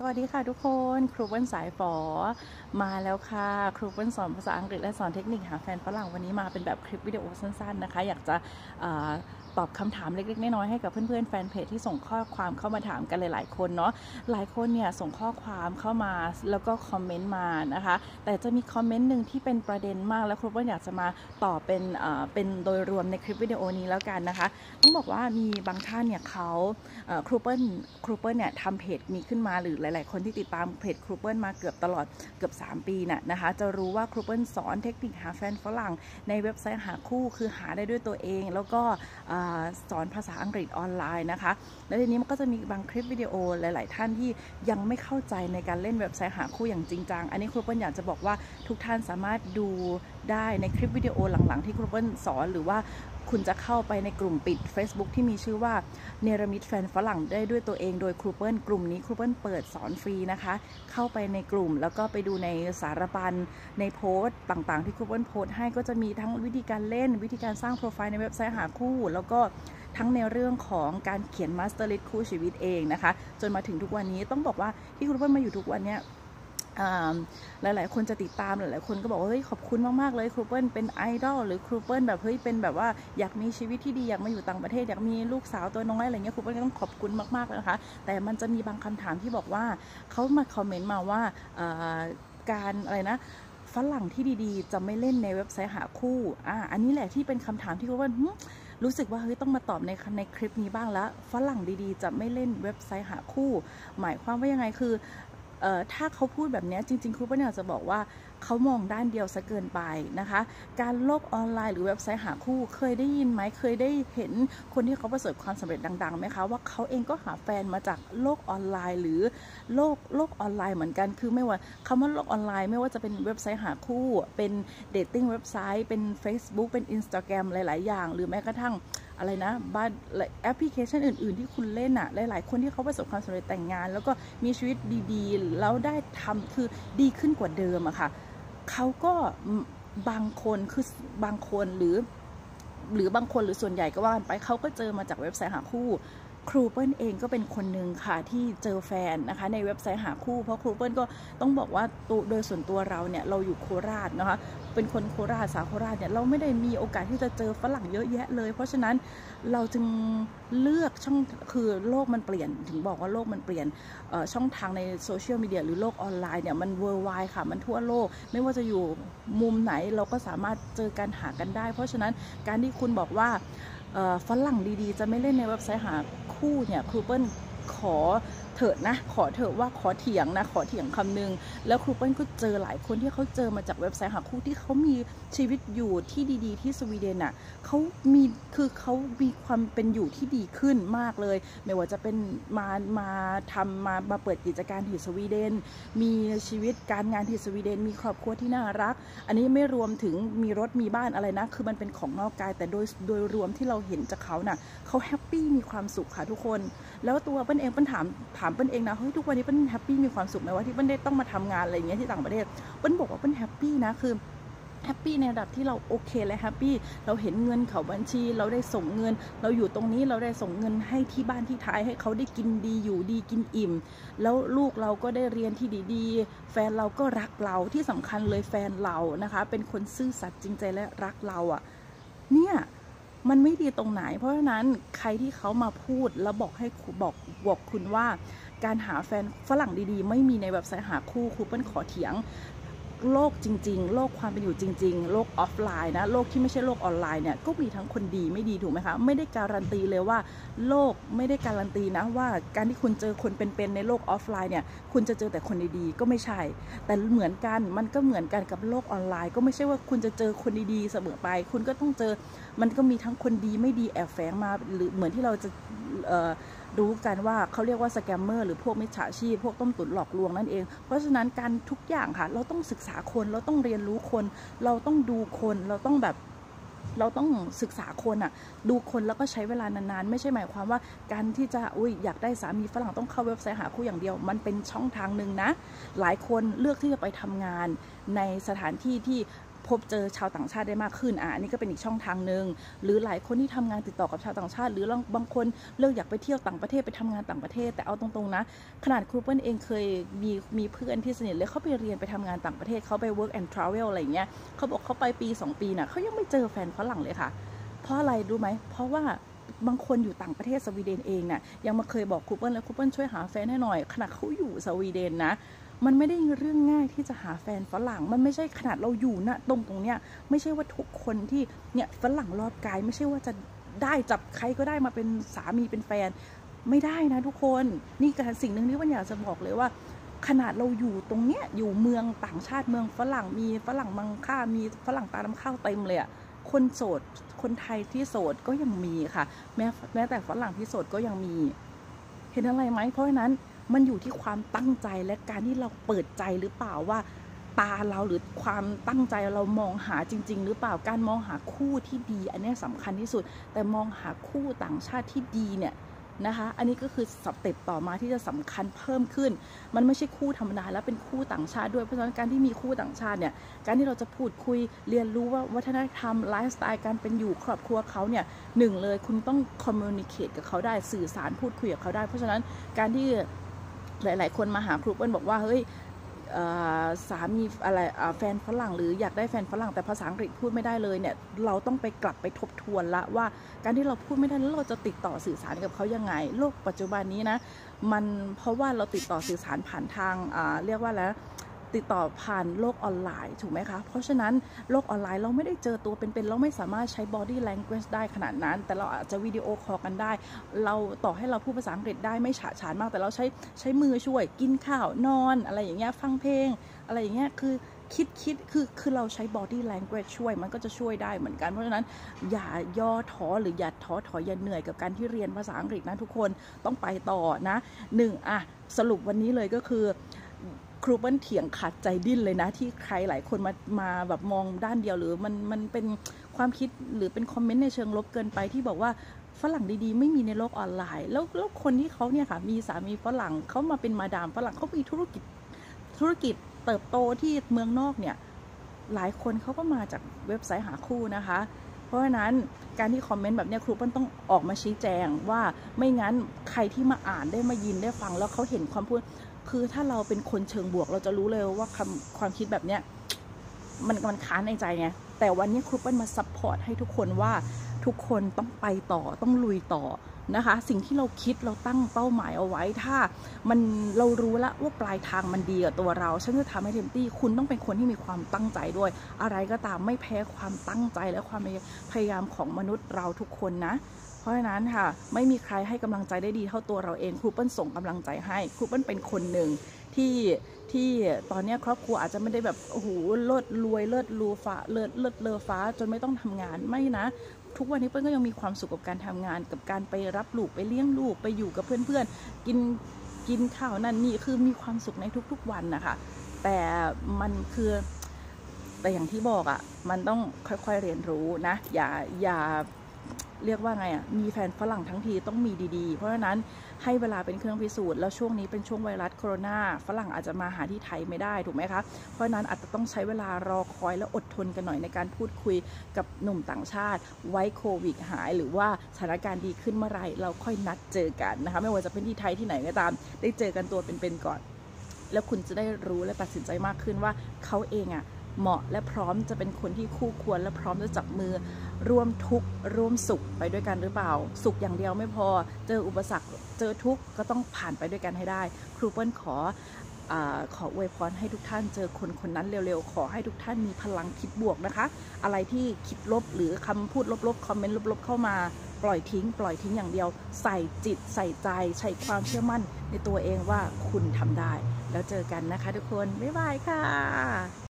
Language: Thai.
สวัสดีค่ะทุกคนครูเปิ้ลสายฝอมาแล้วค่ะครูเปิ้ลสอนภาษาอังกฤษและสอนเทคนิคหาแฟนฝรั่งวันนี้มาเป็นแบบคลิปวิดีโอสั้นๆนะคะ อยากจะ ตอบคำถามเล็กๆน้อยๆให้กับเพื่อนๆแฟนเพจที่ส่งข้อความเข้ามาถามกันหลายๆคนเนาะหลายคนเนี่ยส่งข้อความเข้ามาแล้วก็คอมเมนต์มานะคะ แต่จะมีคอมเมนต์หนึ่งที่เป็นประเด็นมากแล้วครูเปิลอยากจะมาตอบเป็นเป็นโดยรวมในคลิปวิดีโอนี้แล้วกันนะคะ ต้องบอกว่ามีบางท่านเนี่ยเขาครูเปิ้ลครูเปิ้ลเนี่ยทำเพจมีขึ้นมาหรือหลาย ๆ คนที่ติดตามเพจครูเปิ้ลมาเกือบตลอดเกือบ 3 ปีน่ะนะคะจะรู้ว่าครูเปิ้ลสอนเทคนิคหาแฟนฝรั่งในเว็บไซต์หาคู่คือหาได้ด้วยตัวเอง แล้วก็สอนภาษาอังกฤษออนไลน์นะคะ และทีนี้มันก็จะมีบางคลิปวิดีโอหลาย ๆ ท่านที่ยังไม่เข้าใจในการเล่นเว็บไซต์หาคู่อย่างจริงจัง อันนี้ครูเปิ้ลอยากจะบอกว่าทุกท่านสามารถดูได้ในคลิปวิดีโอหลัง ๆ ที่ครูเปิ้ลสอนหรือว่า คุณจะเข้าไปในกลุ่มปิด Facebook ที่มีชื่อว่าเนรมิตแฟนฝรั่งได้ด้วยตัวเองโดยครูเปิ้ลกลุ่มนี้ครูเปิ้ลเปิดสอนฟรีนะคะ เข้าไปในกลุ่ม แล้วก็ไปดูในสารบัญในโพสต์ต่างๆ ที่ครูเปิ้ลโพสต์ให้ก็จะมีทั้งวิธีการเล่น วิธีการสร้างโปรไฟล์ในเว็บไซต์หาคู่ แล้วก็ทั้งในเรื่องของการเขียน master list คู่ชีวิตเองนะคะ จนมาถึงทุกวันนี้ต้องบอกว่าที่ครูเปิ้ลมาอยู่ทุกวันนี้ หลาย ๆ คนจะติดตามหลาย ๆ คนก็บอกว่าเฮ้ยขอบคุณมาก ๆ เลยครูเปิ้ลเป็นไอดอลหรือครูเปิ้ลแบบเฮ้ยเป็นแบบว่าอยากมีชีวิตที่ดีอยากมาอยู่ต่างประเทศอยากมีลูกสาวตัวน้อยอะไรเงี้ยครูเปิลก็ต้องขอบคุณมาก ๆ เลยนะคะ แต่มันจะมีบางคำถามที่บอกว่าเขามาคอมเมนต์มาว่าการอะไรนะฝรั่งที่ดีๆ จะไม่เล่นในเว็บไซต์หาคู่อ่าอันนี้แหละที่เป็นคำถามที่ครูเปิลรู้สึกว่าเฮ้ยต้องมาตอบในในคลิปนี้บ้างแล้วฝรั่งดีๆ จะไม่เล่นเว็บไซต์หาคู่ หมายความว่ายังไงคือ ถ้าเขาพูดแบบนี้จริง ๆ ครูป้าเนี่ยจะบอกว่า เขามองด้านเดียวซะเกินไปนะคะ การโลกออนไลน์หรือเว็บไซต์หาคู่เคยได้ยินไหมเคยได้เห็นคนที่เขาประสบความสำเร็จดังๆไหมคะว่าเขาเองก็หาแฟนมาจากโลกออนไลน์ หรือโลกโลกออนไลน์เหมือนกันคือไม่ว่าคำว่าโลกออนไลน์ไม่ว่าจะเป็นเว็บไซต์หาคู่ เป็น dating website เป็น Facebook เป็น Instagram หลาย ๆ อย่าง หรือแม้กระทั่งอะไรนะบ้านแอปพลิเคชันอื่น ๆ ที่คุณเล่นอะหลาย ๆ คนที่เขาประสบความสำเร็จแต่งงาน แล้วก็มีชีวิตดี ๆ แล้วได้ทำคือดีขึ้นกว่าเดิมอะค่ะ เขาก็บางคนคือบางคนหรือ หรือบางคนหรือส่วนใหญ่ก็ว่ากันไปเขาก็เจอมาจากเว็บไซต์หาคู่ ครูเปิลเองก็เป็นคนหนึ่งค่ะที่เจอแฟนนะคะ ในเว็บไซต์หาคู่ เพราะครูเปิลก็ต้องบอกว่าตัวโดยส่วนตัวเราเนี่ยเราอยู่โคราชนะคะ เป็นคนโคราชสาวโคราชเนี่ยเราไม่ได้มีโอกาสที่จะเจอฝรั่งเยอะแยะเลย เพราะฉะนั้นเราจึงเลือกช่องคือโลกมันเปลี่ยน ถึงบอกว่าโลกมันเปลี่ยนช่องทางใน social media หรือโลกออนไลน์เนี่ยมัน worldwide ค่ะมันทั่วโลก ไม่ว่าจะอยู่มุมไหนเราก็สามารถเจอกันหากันได้ เพราะฉะนั้นการที่คุณบอกว่า ฝรั่งดีๆ จะไม่เล่นในเว็บไซต์หาคู่เนี่ยครูเปิ้ลขอ เถอะนะ ขอเถอะว่าขอเถียงนะ ขอเถียงคำนึง แล้วครูเปิ้ลก็เจอหลายคนที่เขาเจอมาจากเว็บไซต์หาคู่ที่เขามีชีวิตอยู่ที่ดีๆ ที่สวีเดนอะเขามีคือเขามีความเป็นอยู่ที่ดีขึ้นมากเลย ไม่ว่าจะเป็นมามาทำมามาเปิดกิจการที่สวีเดน มีชีวิตการงานที่สวีเดน มีครอบครัวที่น่ารัก อันนี้ไม่รวมถึงมีรถมีบ้านอะไรนะ คือมันเป็นของนอกกาย แต่โดยโดยรวมที่เราเห็นจากเขาน่ะเขา happy มีความสุขค่ะทุกคน แล้วตัวเปิ้ลเองเปิ้ลถามถามเปิ้ลเองนะเฮ้ยทุกวันนี้เปิ้ล happy มีความสุขไหมว่าที่เปิ้ลได้ต้องมาทำงานอะไรเงี้ยที่ต่างประเทศเปิ้ลบอกว่าเปิ้ล happy นะคือ happy ในระดับที่เราโอเคและ happy เราเห็นเงินเข้าบัญชี เราได้ส่งเงิน เราอยู่ตรงนี้เราได้ส่งเงินให้ที่บ้านที่ไทยให้เขาได้กินดีอยู่ดีกินอิ่ม แล้วลูกเราก็ได้เรียนที่ดีๆ แฟนเราก็รักเราที่สำคัญเลยแฟนเรานะคะ เป็นคนซื่อสัตย์จริงใจและรักเราอะ่ะเนี่ย มันไม่ดีตรงไหน เพราะฉะนั้นใครที่เขามาพูดแล้วบอกให้บอกบอกคุณว่า การหาแฟนฝรั่งดีๆ ไม่มีในเว็บไซต์หาคู่ครูเปิ้ลขอเถียง โลกจริง ๆ โลกความเป็นอยู่จริง ๆ โลกออฟไลน์นะ โลกที่ไม่ใช่โลกออนไลน์เนี่ย ก็มีทั้งคนดีไม่ดีถูกไหมคะ ไม่ได้การันตีเลยว่า โลกไม่ได้การันตีนะว่าการที่คุณเจอคนเป็นๆในโลกออฟไลน์เนี่ย คุณจะเจอแต่คนดีๆ ก็ไม่ใช่ แต่เหมือนกัน มันก็เหมือนกันกับโลกออนไลน์ ก็ไม่ใช่ว่าคุณจะเจอคนดีๆเสมอไป คุณก็ต้องเจอ มันก็มีทั้งคนดีไม่ดีแอบแฝงมา หรือเหมือนที่เราจะรู้กันว่าเขาเรียกว่าสแกมเมอร์หรือพวกมิจฉาชีพพวกต้มตุ๋นหลอกลวงนั่นเอง เพราะฉะนั้นการทุกอย่างค่ะ เราต้องศึกษาคนเราต้องเรียนรู้คน เราต้องดูคนเราต้องแบบเราต้องศึกษาคนอะดูคนแล้วก็ใช้เวลานานๆ ไม่ใช่หมายความว่าการที่จะอุ้ยอยากได้สามีฝรั่งต้องเข้าเว็บไซต์หาคู่อย่างเดียว มันเป็นช่องทางหนึ่งนะ หลายคนเลือกที่จะไปทำงานในสถานที่ที่ พบเจอชาวต่างชาติได้มากขึ้นอะนนี้ก็เป็นอีกช่องทางหนึ่งหรือหลายคนที่ทำงานติดต่อกับชาวต่างชาติ หรือบางคนเลือกอยากไปเที่ยวต่างประเทศไปทำงานต่างประเทศ แต่เอาตรงๆนะ ขนาดครูเปิ้ลเองเคยมีมีเพื่อนที่สนิทเลยเขาไปเรียนไปทำงานต่างประเทศเขาไป work and travel อะไรเงี้ยเขาบอกเขาไปปี 2 ปีน่ะเขายังไม่เจอแฟนฝรั่งเลยค่ะ เพราะอะไรรู้ไหมเพราะว่าบางคนอยู่ต่างประเทศสวีเดนเองนี่ยยังมาเคยบอกครูเปิ้ลแล้วครูเปิ้ลช่วยหาแฟนให้หน่อยขณะเขาอยู่สวีเดนนะ มันไม่ได้เรื่องง่ายที่จะหาแฟนฝรั่ง มันไม่ใช่ขนาดเราอยู่นะตรงตรงเนี้ยไม่ใช่ว่าทุกคนที่เนี่ยฝรั่งรอบกายไม่ใช่ว่าจะได้จับใครก็ได้มาเป็นสามีเป็นแฟน ไม่ได้นะทุกคนนี่การสิ่งหนึ่งที่วันอยากจะบอกเลยว่า ขนาดเราอยู่ตรงเนี้ยอยู่เมืองต่างชาติเมืองฝรั่งมีฝรั่งมังค่ามีฝรั่งตาดำข้าวเต็มเลยอะคนโสดคนไทยที่โสดก็ยังมีค่ะ แม้แม้แต่ฝรั่งที่โสดก็ยังมี เห็นอะไรไหมเพราะฉะนั้น มันอยู่ที่ความตั้งใจและการที่เราเปิดใจหรือเปล่าว่าตาเราหรือความตั้งใจเรามองหาจริง ๆ หรือเปล่าการมองหาคู่ที่ดี อันนี้สำคัญที่สุด แต่มองหาคู่ต่างชาติที่ดีเนี่ยนะคะ อันนี้ก็คือ step ต่อมาที่จะสำคัญเพิ่มขึ้น มันไม่ใช่คู่ธรรมดาแล้วเป็นคู่ต่างชาติด้วย เพราะฉะนั้นการที่มีคู่ต่างชาติเนี่ย การที่เราจะพูดคุยเรียนรู้ว่าวัฒนธรรมไลฟ์สไตล์การเป็นอยู่ครอบครัวเขาเนี่ยหนึ่งเลยคุณต้อง communicate กับเขาได้สื่อสารพูดคุยกับเขาได้ เพราะฉะนั้นการที่ หลาย ๆ คนมาหาครูเปิ้ลบอกว่าเฮ้ยสามีอะไรแฟนฝรั่งหรืออยากได้แฟนฝรั่งแต่ภาษาอังกฤษพูดไม่ได้เลยเนี่ยเราต้องไปกลับไปทบทวนละว่า การที่เราพูดไม่ได้แล้วเราจะติดต่อสื่อสารกับเขายังไง โลกปัจจุบันนี้นะมันเพราะว่าเราติดต่อสื่อสารผ่านทางเรียกว่าแล้ว ติดต่อผ่านโลกออนไลน์ถูกไหมคะ เพราะฉะนั้นโลกออนไลน์เราไม่ได้เจอตัวเป็นๆเราไม่สามารถใช้ body language ได้ขนาดนั้น แต่เราอาจจะวิดีโอคอลกันได้ เราต่อให้เราพูดภาษาอังกฤษได้ไม่ฉาฉานมาก แต่เราใช้ใช้มือช่วยกินข้าวนอน อะไรอย่างเงี้ยฟังเพลง อะไรอย่างเงี้ยคือคิดคิดคือคือเราใช้ body language ช่วยมันก็จะช่วยได้เหมือนกัน เพราะฉะนั้นอย่าย่อท้อหรืออย่าท้อถอยอย่าเหนื่อยกับการที่เรียนภาษาอังกฤษนะทุกคนต้องไปต่อนะหนึ่งอะสรุปวันนี้เลยก็คือ รูเปิ้ลเถียงขัดใจดิ้นเลยนะ ที่ใครหลายคนมามาแบบมองด้านเดียวหรือมันมันเป็นความคิดหรือเป็นคอมเมนต์ในเชิงลบเกินไปที่บอกว่าฝรั่งดีๆ ไม่มีในโลกออนไลน์ แล้วแล้วคนที่เขาเนี่ยค่ะมีสามีฝรั่งเขามาเป็นมาดามฝรั่งเขามีธุรกิจธุรกิจเติบโตที่เมืองนอกเนี่ยหลายคนเขาก็มาจากเว็บไซต์หาคู่นะคะ เพราะฉะนั้นการที่คอมเมนต์แบบนี้ครูเปิ้ลต้องออกมาชี้แจงว่าไม่งั้นใครที่มาอ่านได้มายินได้ฟังแล้วเขาเห็นความพูด คือถ้าเราเป็นคนเชิงบวก เราจะรู้เลยว่าคำความคิดแบบเนี้ยมันมันค้านในใจไงแต่วันนี้ครูเปิ้ลมา support ให้ทุกคนว่า ทุกคนต้องไปต่อต้องลุยต่อนะคะ สิ่งที่เราคิดเราตั้งเป้าหมายเอาไว้ถ้ามันเรารู้แล้วว่าปลายทางมันดีกับตัวเรา ฉันจะทำให้เต็มที่คุณต้องเป็นคนที่มีความตั้งใจด้วย อะไรก็ตามไม่แพ้ความตั้งใจและความพยายามของมนุษย์เราทุกคนนะเพราะฉะนั้นค่ะ ไม่มีใครให้กำลังใจได้ดีเท่าตัวเราเองครูเปิ้ลส่งกำลังใจให้ครูเปิ้ลเป็นคนหนึ่งที่ที่ตอนนี้ครอบครัวอาจจะไม่ได้แบบโอ้โหเลิศรวยเลิศรูฟ้าเลิศเลิศเลอฟ้า จนไม่ต้องทำงานไม่นะ ทุกวันนี้เปิ้ลก็ยังมีความสุขกับการทำงาน กับการไปรับลูกไปเลี้ยงลูกไปอยู่กับเพื่อนๆ กินกินข้าวนั่นนี่คือมีความสุขในทุก ๆ วันนะคะแต่มันคือแต่อย่างที่บอกอะ่ะมันต้องค่อยๆเรียนรู้นะ อย่าอย่า เรียกว่าไงอะ มีแฟนฝรั่งทั้งทีต้องมีดีๆ เพราะฉะนั้นให้เวลาเป็นเครื่องพิสูจน์ แล้วช่วงนี้เป็นช่วงไวรัสโคโรนาฝรั่งอาจจะมาหาที่ไทยไม่ได้ถูกไหมคะ เพราะฉะนั้นอาจจะต้องใช้เวลารอคอยและอดทนกันหน่อยในการพูดคุยกับหนุ่มต่างชาติ ไว้โควิดหาย หรือว่าสถานการณ์ดีขึ้นเมื่อไรเราค่อยนัดเจอกันนะคะ ไม่ว่าจะเป็นที่ไทยที่ไหนก็ตาม ได้เจอกันตัวเป็นๆก่อน แล้วคุณจะได้รู้และตัดสินใจมากขึ้นว่าเขาเองอะ เหมาะและพร้อมจะเป็นคนที่คู่ควรและพร้อมจะจับมือร่วมทุกข์ร่วมสุขไปด้วยกันหรือเปล่า สุขอย่างเดียวไม่พอเจออุปสรรคเจอทุกข์ก็ต้องผ่านไปด้วยกันให้ได้ ครูเปิ้ลขออขออวยพรให้ทุกท่านเจอคนคนนั้นเร็วๆ ขอให้ทุกท่านมีพลังคิดบวกนะคะ อะไรที่คิดลบหรือคำพูดลบๆคอมเมนต์ลบๆเข้ามาปล่อยทิ้ง ปล่อยทิ้งอย่างเดียว ใส่จิตใส่ใจใช้ความเชื่อมั่นในตัวเองว่าคุณทำได้ แล้วเจอกันนะคะทุกคน บ๊ายบายค่ะ